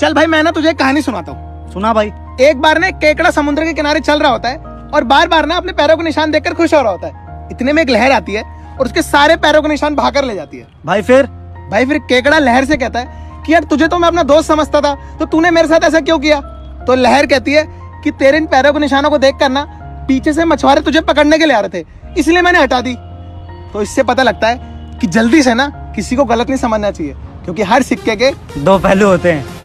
चल भाई मैं ना तुझे कहानी सुनाता हूँ। सुना भाई। एक बार ना केकड़ा समुद्र के किनारे चल रहा होता है और बार बार ना अपने पैरों के निशान देखकर खुश हो रहा होता है। इतने में एक लहर आती है और उसके सारे पैरों को निशान भाकर ले जाती है। भाई फिर? भाई फिर केकड़ा लहर से कहता है कि यार तुझे तो मैं अपना दोस्त समझता था तो तूने मेरे साथ ऐसा क्यों किया? तो लहर कहती है कि तेरे इन पैरों के निशानों को देख कर ना पीछे से मछुआरे तुझे पकड़ने के लिए आ रहे थे इसलिए मैंने हटा दी। तो इससे पता लगता है कि जल्दी से ना किसी को गलत नहीं समझना चाहिए क्योंकि हर सिक्के के दो पहलू होते हैं।